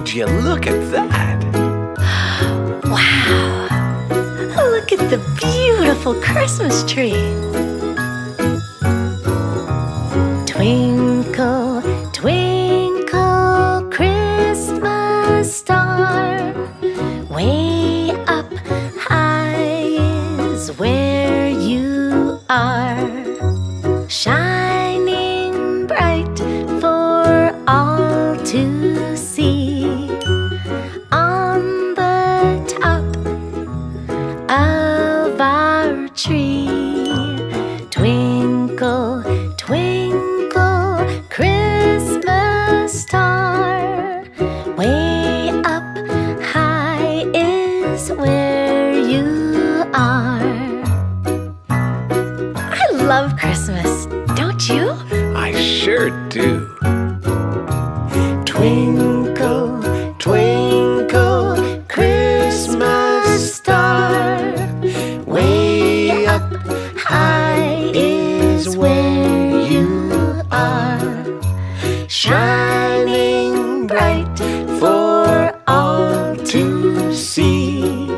Would you look at that? Wow! Look at the beautiful Christmas tree. Twinkle, twinkle, Christmas star. Way up high is where you are. Is where you are. I love Christmas, don't you? I sure do. Twinkle, twinkle, Christmas star. Way up high is where you are. Shining bright for to see.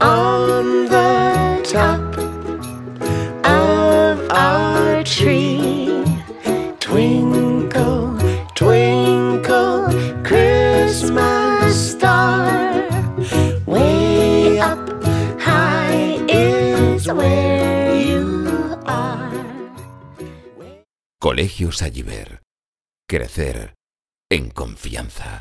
On the top of our tree. Twinkle, twinkle, Christmas star. Way up high is where you are. Colegio Salliver. Crecer en confianza.